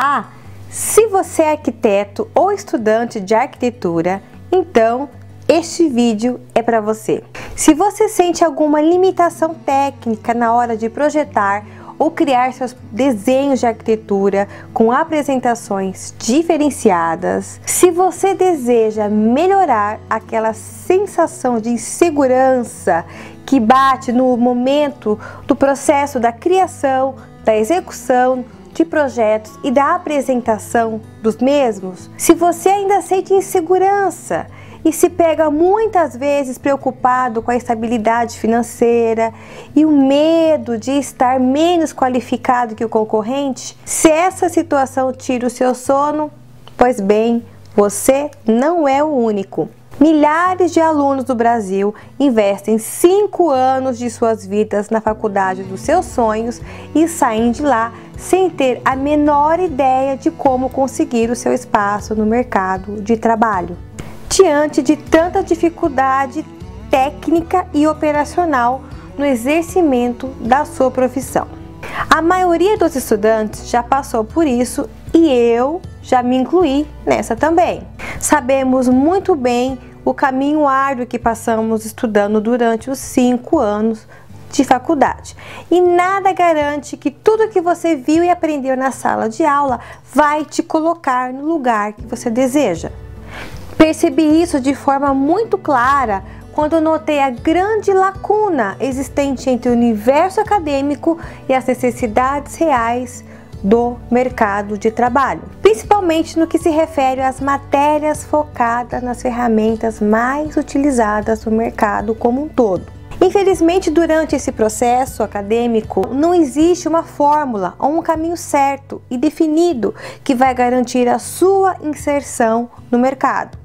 Olá! Se você é arquiteto ou estudante de arquitetura, então este vídeo é para você. Se você sente alguma limitação técnica na hora de projetar ou criar seus desenhos de arquitetura com apresentações diferenciadas, se você deseja melhorar aquela sensação de insegurança que bate no momento do processo da criação, da execução, de projetos e da apresentação dos mesmos, se você ainda sente insegurança e se pega muitas vezes preocupado com a estabilidade financeira e o medo de estar menos qualificado que o concorrente, se essa situação tira o seu sono, pois bem, você não é o único. Milhares de alunos do Brasil investem cinco anos de suas vidas na faculdade dos seus sonhos e saem de lá sem ter a menor ideia de como conseguir o seu espaço no mercado de trabalho. Diante de tanta dificuldade técnica e operacional no exercimento da sua profissão. A maioria dos estudantes já passou por isso e eu já me incluí nessa também. Sabemos muito bem o caminho árduo que passamos estudando durante os cinco anos de faculdade. E nada garante que tudo que você viu e aprendeu na sala de aula vai te colocar no lugar que você deseja. Percebi isso de forma muito clara quando notei a grande lacuna existente entre o universo acadêmico e as necessidades reais do mercado de trabalho, principalmente no que se refere às matérias focadas nas ferramentas mais utilizadas no mercado como um todo. Infelizmente, durante esse processo acadêmico, não existe uma fórmula ou um caminho certo e definido que vai garantir a sua inserção no mercado.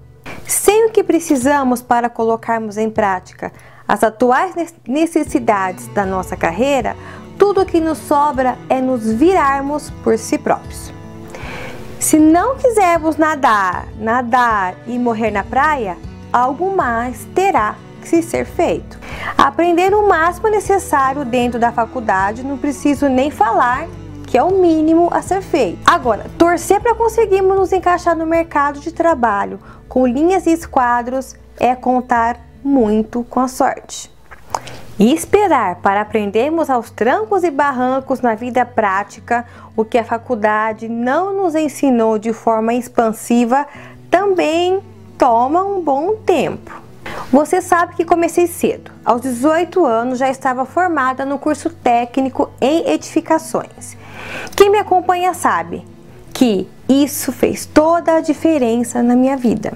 Sem o que precisamos para colocarmos em prática as atuais necessidades da nossa carreira, tudo o que nos sobra é nos virarmos por si próprios. Se não quisermos nadar, nadar e morrer na praia, algo mais terá que ser feito. Aprender o máximo necessário dentro da faculdade, não preciso nem falar que é o mínimo a ser feito. Agora, torcer para conseguirmos nos encaixar no mercado de trabalho com linhas e esquadros é contar muito com a sorte. E esperar para aprendermos aos trancos e barrancos na vida prática o que a faculdade não nos ensinou de forma expansiva também toma um bom tempo. Você sabe que comecei cedo. Aos 18 anos já estava formada no curso técnico em edificações. Quem me acompanha sabe que isso fez toda a diferença na minha vida.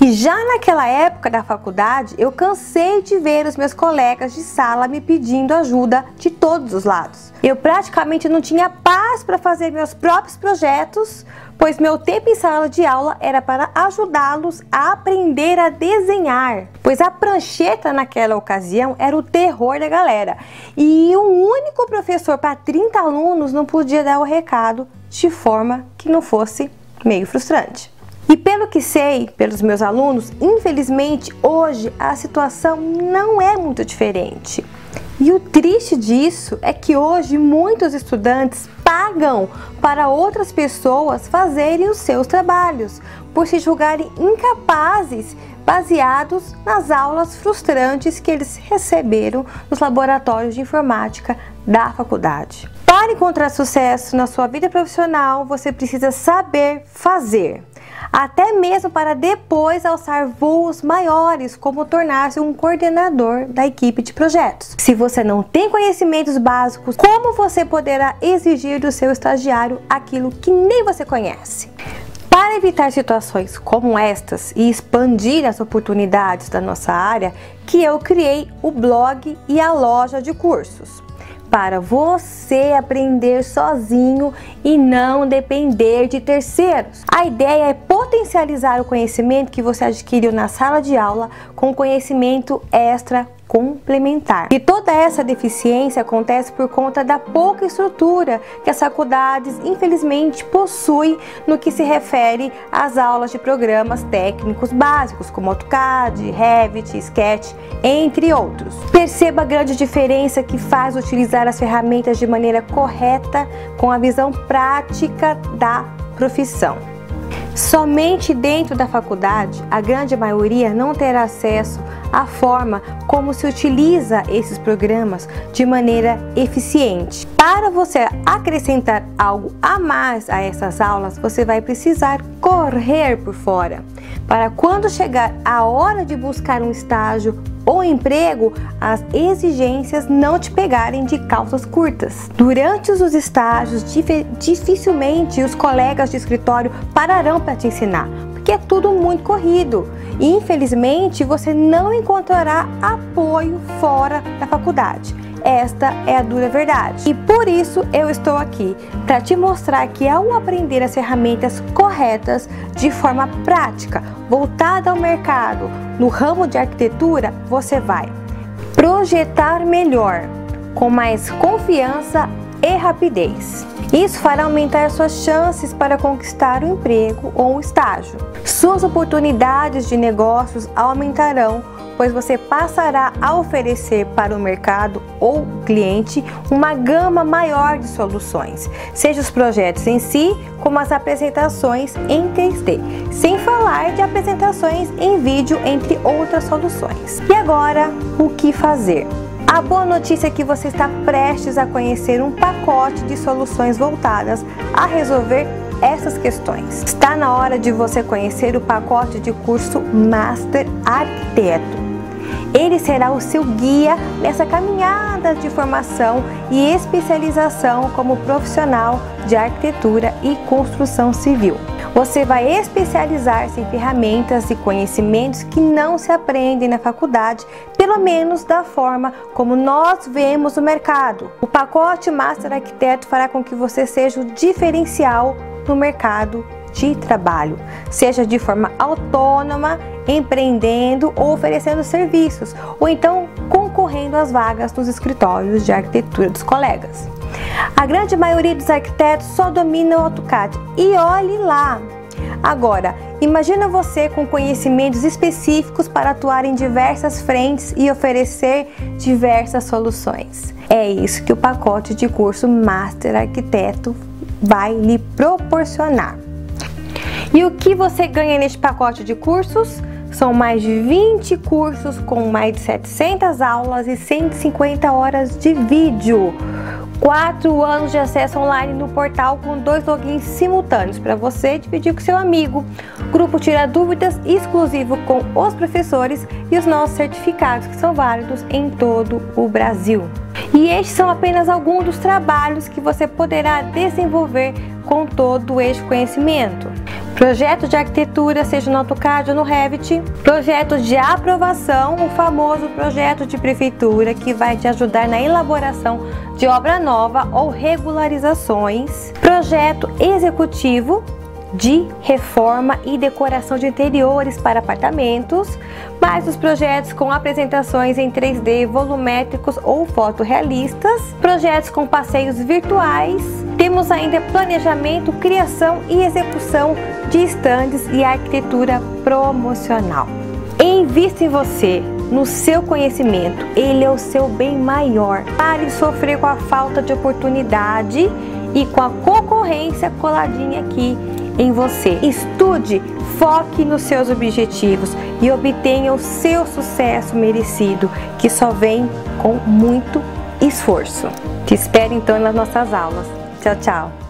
E já naquela época da faculdade, eu cansei de ver os meus colegas de sala me pedindo ajuda de todos os lados. Eu praticamente não tinha paz para fazer meus próprios projetos, pois meu tempo em sala de aula era para ajudá-los a aprender a desenhar, pois a prancheta naquela ocasião era o terror da galera. E um único professor para 30 alunos não podia dar o recado de forma que não fosse meio frustrante. E pelo que sei, pelos meus alunos, infelizmente hoje a situação não é muito diferente. E o triste disso é que hoje muitos estudantes pagam para outras pessoas fazerem os seus trabalhos, por se julgarem incapazes, baseados nas aulas frustrantes que eles receberam nos laboratórios de informática da faculdade. Para encontrar sucesso na sua vida profissional, você precisa saber fazer até mesmo para depois alçar voos maiores, como tornar-se um coordenador da equipe de projetos. Se você não tem conhecimentos básicos, como você poderá exigir do seu estagiário aquilo que nem você conhece? Para evitar situações como estas e expandir as oportunidades da nossa área, que eu criei o blog e a loja de cursos para você aprender sozinho e não depender de terceiros. A ideia é potencializar o conhecimento que você adquiriu na sala de aula com conhecimento extra complementar. E toda essa deficiência acontece por conta da pouca estrutura que as faculdades, infelizmente, possuem no que se refere às aulas de programas técnicos básicos, como AutoCAD, Revit, Sketch, entre outros. Perceba a grande diferença que faz utilizar as ferramentas de maneira correta com a visão prática da profissão. Somente dentro da faculdade, a grande maioria não terá acesso à forma como se utiliza esses programas de maneira eficiente. Para você acrescentar algo a mais a essas aulas, você vai precisar correr por fora. Para quando chegar a hora de buscar um estágio ou emprego, as exigências não te pegarem de calças curtas. Durante os estágios, dificilmente os colegas de escritório pararão para te ensinar, porque é tudo muito corrido. E infelizmente você não encontrará apoio fora da faculdade. Esta é a dura verdade. E por isso eu estou aqui para te mostrar que ao aprender as ferramentas corretas de forma prática, voltada ao mercado, no ramo de arquitetura, você vai projetar melhor, com mais confiança e rapidez. Isso fará aumentar suas chances para conquistar um emprego ou um estágio. Suas oportunidades de negócios aumentarão pois você passará a oferecer para o mercado ou cliente uma gama maior de soluções, seja os projetos em si, como as apresentações em 3D, sem falar de apresentações em vídeo, entre outras soluções. E agora, o que fazer? A boa notícia é que você está prestes a conhecer um pacote de soluções voltadas a resolver essas questões. Está na hora de você conhecer o pacote de curso Master Arquiteto. Ele será o seu guia nessa caminhada de formação e especialização como profissional de arquitetura e construção civil. Você vai especializar-se em ferramentas e conhecimentos que não se aprendem na faculdade, pelo menos da forma como nós vemos o mercado. O pacote Master Arquiteto fará com que você seja o diferencial no mercado de trabalho, seja de forma autônoma, empreendendo ou oferecendo serviços, ou então concorrendo às vagas dos escritórios de arquitetura dos colegas. A grande maioria dos arquitetos só domina o AutoCAD e olhe lá. Agora, imagina você com conhecimentos específicos para atuar em diversas frentes e oferecer diversas soluções. É isso que o pacote de curso Master Arquiteto vai lhe proporcionar. E o que você ganha neste pacote de cursos? São mais de 20 cursos com mais de 700 aulas e 150 horas de vídeo. 4 anos de acesso online no portal com dois logins simultâneos para você dividir com seu amigo. Grupo Tira Dúvidas exclusivo com os professores e os nossos certificados que são válidos em todo o Brasil. E estes são apenas alguns dos trabalhos que você poderá desenvolver com todo este conhecimento. Projetos de arquitetura, seja no AutoCAD ou no Revit. Projetos de aprovação, o famoso projeto de prefeitura que vai te ajudar na elaboração de obra nova ou regularizações. Projeto executivo, de reforma e decoração de interiores para apartamentos, mais os projetos com apresentações em 3D volumétricos ou fotorrealistas, projetos com passeios virtuais, temos ainda planejamento, criação e execução de estandes e arquitetura promocional. Invista em você, no seu conhecimento, ele é o seu bem maior. Pare de sofrer com a falta de oportunidade e com a concorrência coladinha aqui em você. Estude, foque nos seus objetivos e obtenha o seu sucesso merecido, que só vem com muito esforço. Te espero então nas nossas aulas. Tchau, tchau.